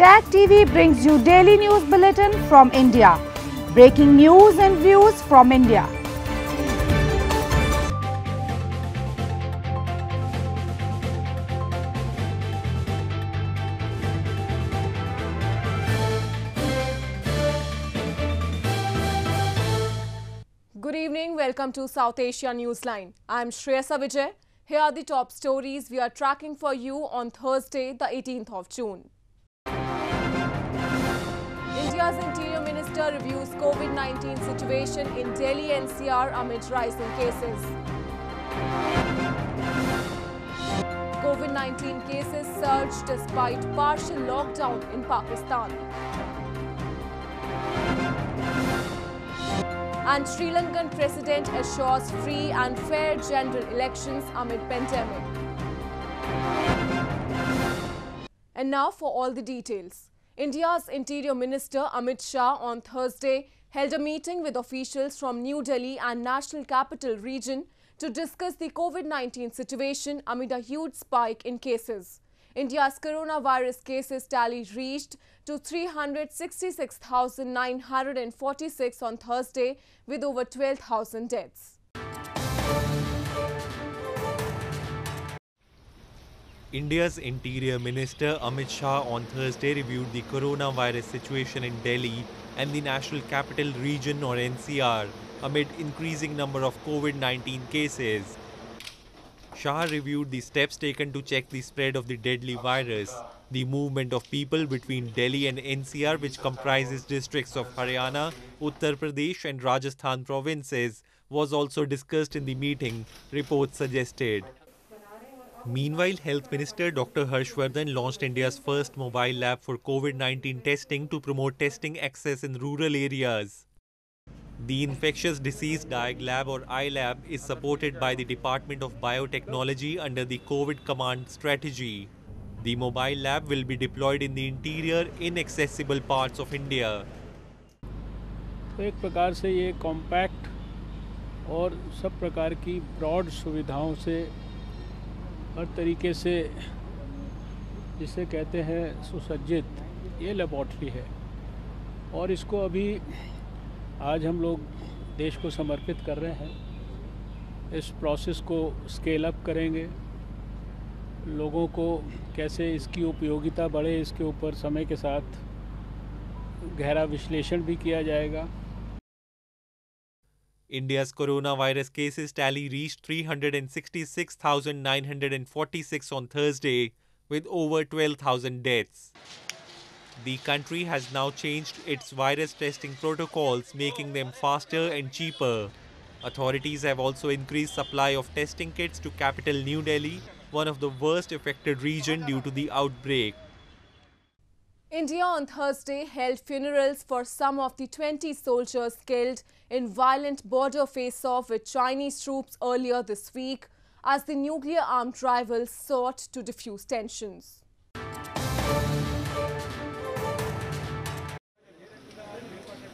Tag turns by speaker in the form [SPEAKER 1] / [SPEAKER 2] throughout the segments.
[SPEAKER 1] Tag TV brings you daily news bulletin from India. Breaking news and views from India.
[SPEAKER 2] Good evening. Welcome to South Asia Newsline. I'm Shreyasa Vijay. Here are the top stories we are tracking for you on Thursday, the 18th of June. India's Interior Minister reviews COVID-19 situation in Delhi NCR amid rising cases. COVID-19 cases surged despite partial lockdown in Pakistan. and Sri Lankan president assures free and fair general elections amid pandemic. And now for all the details. India's Interior Minister Amit Shah on Thursday held a meeting with officials from New Delhi and National Capital Region to discuss the COVID-19 situation amid a huge spike in cases. India's coronavirus cases tally reached to 366,946 on Thursday with over 12,000 deaths.
[SPEAKER 3] India's Interior Minister Amit Shah on Thursday reviewed the coronavirus situation in Delhi and the National Capital Region or NCR amid increasing number of COVID-19 cases. Shah reviewed the steps taken to check the spread of the deadly virus. The movement of people between Delhi and NCR, which comprises districts of Haryana, Uttar Pradesh, and Rajasthan provinces, was also discussed in the meeting, reports suggested. Meanwhile, Health Minister Dr. Harshvardhan launched India's first mobile lab for COVID 19 testing to promote testing access in rural areas. The Infectious Disease Diag Lab or iLab is supported by the Department of Biotechnology under the COVID Command Strategy. The mobile lab will be deployed in the interior, inaccessible parts of India.
[SPEAKER 4] तो एक प्रकार से ये compact और सब प्रकार की broad सुविधाओं से हर तरीके से जिसे कहते हैं सुसज्जित, ये लेबॉर्ट्री है। और इसको अभी आज हम लोग देश को समर्पित कर रहे हैं। इस प्रोसेस को स्केल अप करेंगे। लोगों को कैसे इसकी उपयोगिता बढ़े, इसके ऊपर समय के साथ गहरा विश्लेषण भी किया जाएगा।
[SPEAKER 3] India's coronavirus cases tally reached 366,946 on Thursday, with over 12,000 deaths. The country has now changed its virus testing protocols, making them faster and cheaper. Authorities have also increased supply of testing kits to capital New Delhi, one of the worst affected region due to the outbreak.
[SPEAKER 2] India on Thursday held funerals for some of the 20 soldiers killed in violent border face-off with Chinese troops earlier this week as the nuclear-armed rivals sought to diffuse tensions.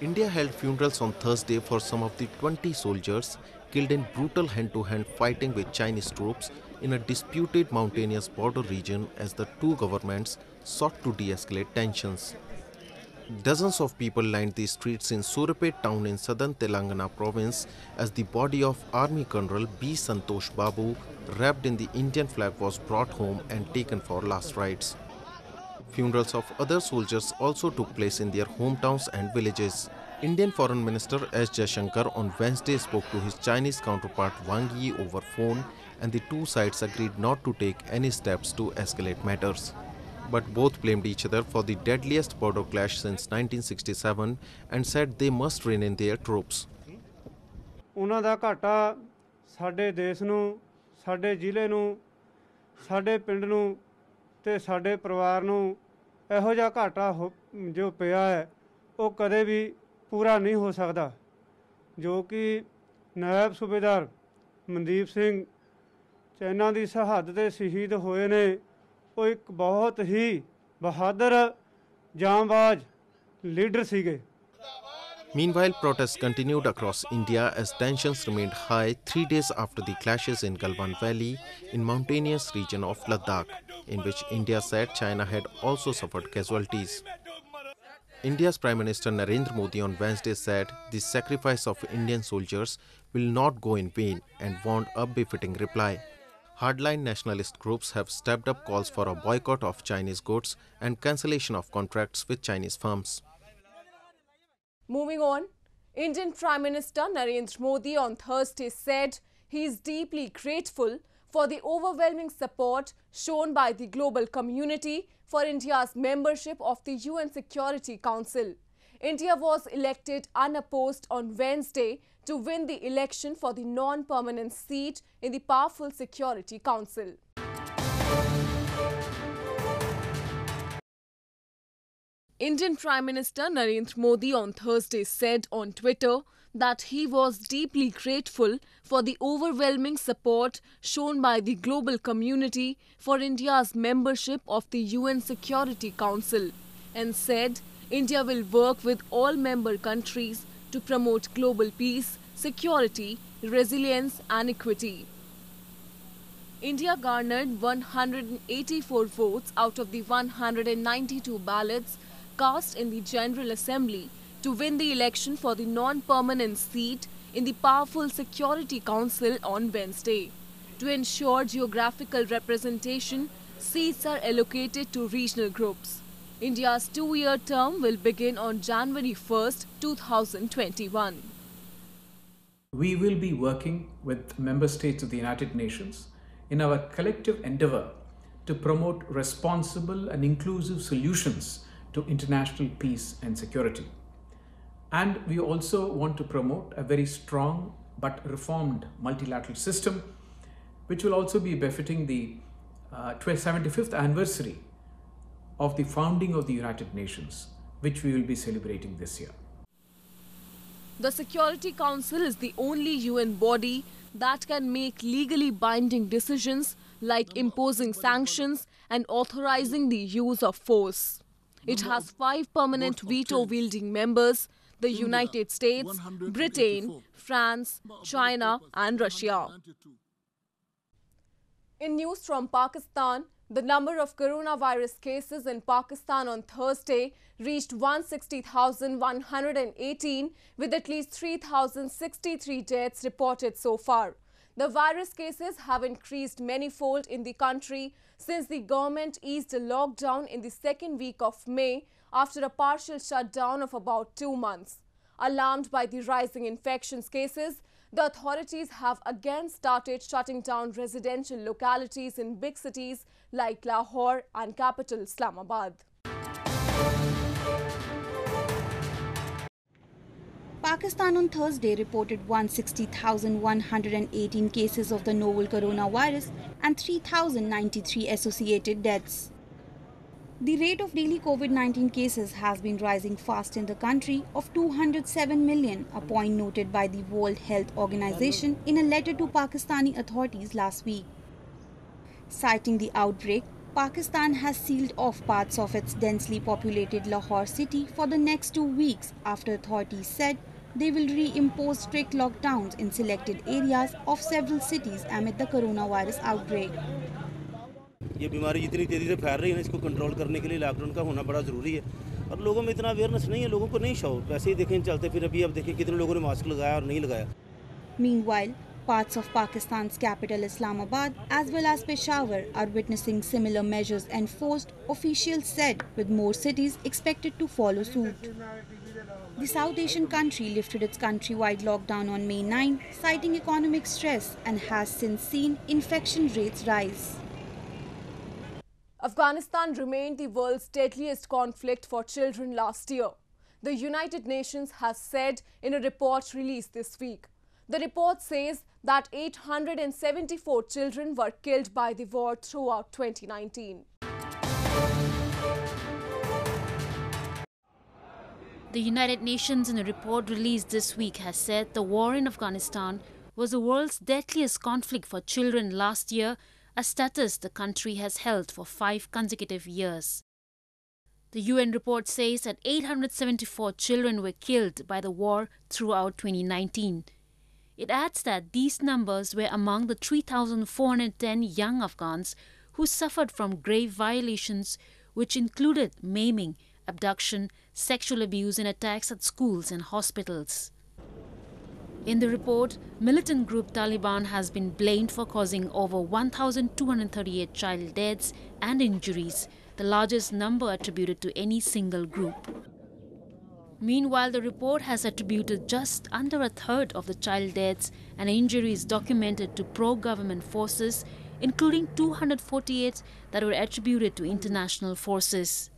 [SPEAKER 5] India held funerals on Thursday for some of the 20 soldiers killed in brutal hand-to-hand fighting with Chinese troops in a disputed mountainous border region as the two governments sought to de-escalate tensions. Dozens of people lined the streets in Suryapet town in southern Telangana province as the body of Army Colonel B. Santosh Babu, wrapped in the Indian flag, was brought home and taken for last rites. Funerals of other soldiers also took place in their hometowns and villages. Indian Foreign Minister S. Jaishankar on Wednesday spoke to his Chinese counterpart Wang Yi over phone and the two sides agreed not to take any steps to escalate matters. But both blamed each other for the deadliest border clash since 1967 and said they must rein in their troops.
[SPEAKER 6] ਉਹਨਾਂ ਦਾ ਘਾਟਾ ਸਾਡੇ ਦੇਸ਼ ਨੂੰ ਸਾਡੇ ਜ਼ਿਲ੍ਹੇ ਨੂੰ ਸਾਡੇ ਪਿੰਡ ਨੂੰ ਤੇ ਸਾਡੇ ਪਰਿਵਾਰ ਨੂੰ ਇਹੋ ਜਿਹਾ ਘਾਟਾ ਹੋ- ਜੋ ਪਿਆ ਹੈ ਉਹ ਕਦੇ ਵੀ ਪੂਰਾ ਨਹੀਂ ਹੋ ਸਕਦਾ ਜੋ ਕਿ ਨਾਇਬ ਸੂਬੇਦਾਰ ਮਨਦੀਪ ਸਿੰਘ ਚਾਈਨਾ ਦੀ ਸਰਹੱਦ ਤੇ ਸ਼ਹੀਦ ਹੋਏ ਨੇ ਉਹ ਇੱਕ ਬਹੁਤ ਹੀ ਬਹਾਦਰ ਜਾਂਬਾਜ਼ ਲੀਡਰ ਸੀਗੇ
[SPEAKER 5] Meanwhile, protests continued across India as tensions remained high three days after the clashes in Galwan Valley in mountainous region of Ladakh, in which India said China had also suffered casualties. India's Prime Minister Narendra Modi on Wednesday said the sacrifice of Indian soldiers will not go in vain and warned a befitting reply. Hardline nationalist groups have stepped up calls for a boycott of Chinese goods and cancellation of contracts with Chinese firms.
[SPEAKER 2] Moving on, Indian Prime Minister Narendra Modi on Thursday said he is deeply grateful for the overwhelming support shown by the global community for India's membership of the UN Security Council. India was elected unopposed on Wednesday to win the election for the non-permanent seat in the powerful Security Council. Indian Prime Minister Narendra Modi on Thursday said on Twitter that he was deeply grateful for the overwhelming support shown by the global community for India's membership of the UN Security Council and said India will work with all member countries to promote global peace, security, resilience and equity. India garnered 184 votes out of the 192 ballots cast in the General Assembly to win the election for the non-permanent seat in the powerful Security Council on Wednesday. To ensure geographical representation, seats are allocated to regional groups. India's two-year term will begin on January 1st, 2021.
[SPEAKER 7] We will be working with member states of the United Nations in our collective endeavor to promote responsible and inclusive solutions to international peace and security. And we also want to promote a very strong but reformed multilateral system, which will also be befitting the uh, 75th anniversary of the founding of the United Nations, which we will be celebrating this year.
[SPEAKER 2] The Security Council is the only UN body that can make legally binding decisions like imposing sanctions and authorizing the use of force. It has five permanent veto wielding members the United States, Britain, France, China, and Russia. In news from Pakistan, the number of coronavirus cases in Pakistan on Thursday reached 160,118 with at least 3,063 deaths reported so far. The virus cases have increased manyfold in the country since the government eased a lockdown in the second week of May after a partial shutdown of about two months. Alarmed by the rising infections cases, the authorities have again started shutting down residential localities in big cities like Lahore and capital Islamabad.
[SPEAKER 8] Pakistan on Thursday reported 160,118 cases of the novel coronavirus and 3,093 associated deaths. The rate of daily COVID 19 cases has been rising fast in the country of 207 million, a point noted by the World Health Organization in a letter to Pakistani authorities last week. Citing the outbreak, Pakistan has sealed off parts of its densely populated Lahore city for the next two weeks after authorities said they will reimpose strict lockdowns in selected areas of several cities amid the coronavirus outbreak.
[SPEAKER 9] ये बीमारी जितनी तेज़ी से फैल रही है ना इसको कंट्रोल करने के लिए लॉकडाउन का होना बड़ा ज़रूरी है और लोगों में इतना अवेयरनेस नहीं है लोगों को नहीं शौक वैसे ही देखें चलते फिर अभी अब देखें कितने लोगों ने मास्क लगाया और नहीं लगाया
[SPEAKER 8] Meanwhile, parts of Pakistan's capital Islamabad as well as Peshawar are witnessing similar measures enforced, officials said, with more cities expected to follow suit. The South Asian country lifted its countrywide lockdown on May 9, citing economic stress and has since seen infection rates rise.
[SPEAKER 2] Afghanistan remained the world's deadliest conflict for children last year. The United Nations has said in a report released this week. The report says that 874 children were killed by the war throughout 2019.
[SPEAKER 10] The United Nations, in a report released this week, has said the war in Afghanistan was the world's deadliest conflict for children last year, a status the country has held for five consecutive years. The UN report says that 874 children were killed by the war throughout 2019. It adds that these numbers were among the 3,410 young Afghans who suffered from grave violations, which included maiming, abduction, sexual abuse, and attacks at schools and hospitals. In the report, militant group Taliban has been blamed for causing over 1,238 child deaths and injuries, the largest number attributed to any single group. Meanwhile, the report has attributed just under a third of the child deaths and injuries documented to pro government forces, including 248 that were attributed to international forces.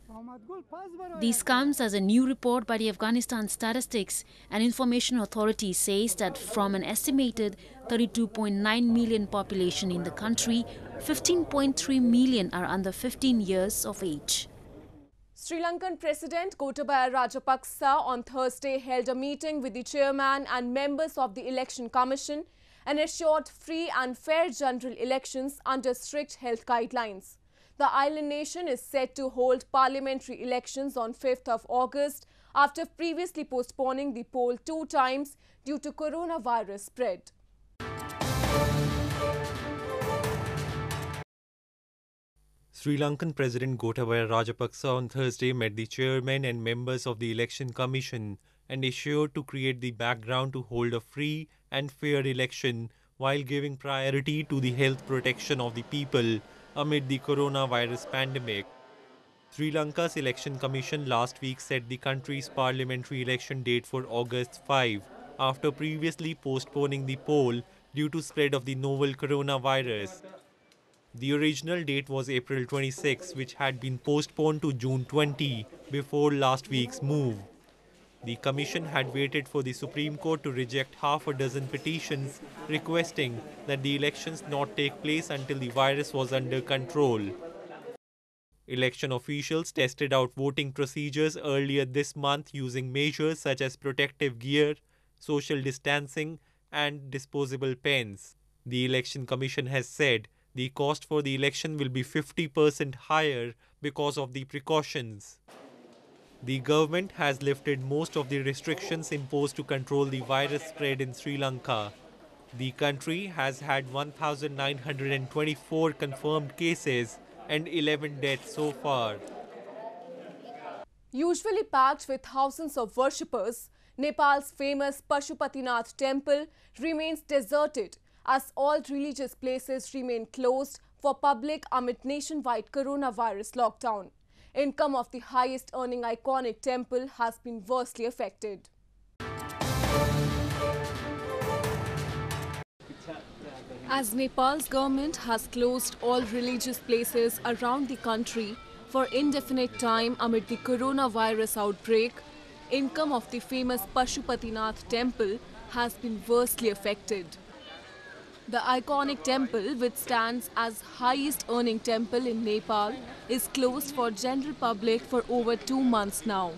[SPEAKER 10] This comes as a new report by the Afghanistan Statistics and Information Authority says that from an estimated 32.9 million population in the country, 15.3 million are under 15 years of age.
[SPEAKER 2] Sri Lankan President Gotabaya Rajapaksa on Thursday held a meeting with the chairman and members of the Election Commission and assured free and fair general elections under strict health guidelines. The island nation is set to hold parliamentary elections on 5th of August after previously postponing the poll two times due to coronavirus spread.
[SPEAKER 3] Sri Lankan President Gotabaya Rajapaksa on Thursday met the chairman and members of the Election Commission and assured to create the background to hold a free and fair election while giving priority to the health protection of the people amid the coronavirus pandemic. Sri Lanka's Election Commission last week set the country's parliamentary election date for August 5 after previously postponing the poll due to spread of the novel coronavirus. The original date was April 26, which had been postponed to June 20 before last week's move. The Commission had waited for the Supreme Court to reject half a dozen petitions requesting that the elections not take place until the virus was under control. Election officials tested out voting procedures earlier this month using measures such as protective gear, social distancing, and disposable pens. The Election Commission has said the cost for the election will be 50% higher because of the precautions. The government has lifted most of the restrictions imposed to control the virus spread in Sri Lanka. The country has had 1,924 confirmed cases and 11 deaths so far.
[SPEAKER 2] Usually packed with thousands of worshippers, Nepal's famous Pashupatinath temple remains deserted as all religious places remain closed for public amid nationwide coronavirus lockdown. Income of the highest earning iconic temple has been worstly affected. As Nepal's government has closed all religious places around the country for indefinite time amid the coronavirus outbreak, income of the famous Pashupatinath temple has been worstly affected. The iconic temple, which stands as highest earning temple in Nepal, is closed for general public for over two months now.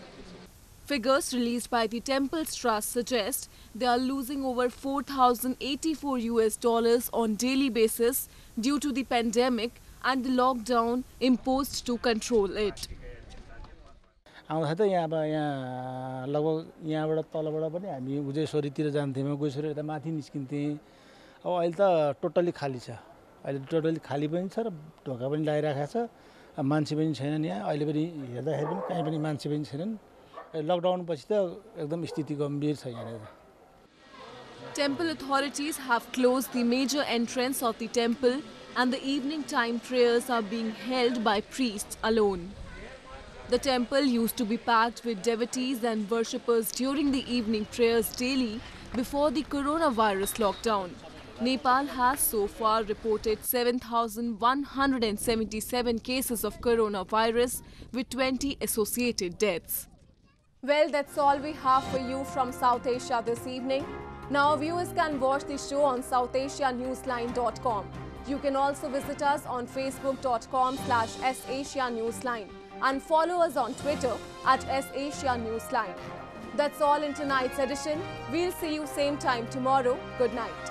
[SPEAKER 2] Figures released by the temple's trust suggest they are losing over 4,084 US dollars on daily basis due to the pandemic and the lockdown imposed to control it.
[SPEAKER 11] आउँदाखेरि त यहाँ अब यहाँ लगभग यहाँबाट तलबाट पनि हामी उजेश्वरीतिर जान्थ्यौँ गुजेश्वरी यता माथि निस्किन्थेँ अब अहिले त टोटल्ली खाली छ अहिले टोटल्ली खाली पनि छ र ढोका पनि लगाइरहेको छ अब मान्छे पनि छैनन् यहाँ अहिले पनि हेर्दाखेरि पनि कहीँ पनि मान्छे पनि छैनन् लकडाउन पछि त एकदम स्थिति गम्भीर छ यहाँनिर
[SPEAKER 2] Temple authorities have closed the major entrance of the temple and the evening time prayers are being held by priests alone. The temple used to be packed with devotees and worshippers during the evening prayers daily before the coronavirus lockdown. Nepal has so far reported 7,177 cases of coronavirus with 20 associated deaths. Well, that's all we have for you from South Asia this evening. Now, viewers can watch the show on southasianewsline.com. You can also visit us on facebook.com slash sasianewsline and follow us on Twitter at sasianewsline. That's all in tonight's edition. We'll see you same time tomorrow. Good night.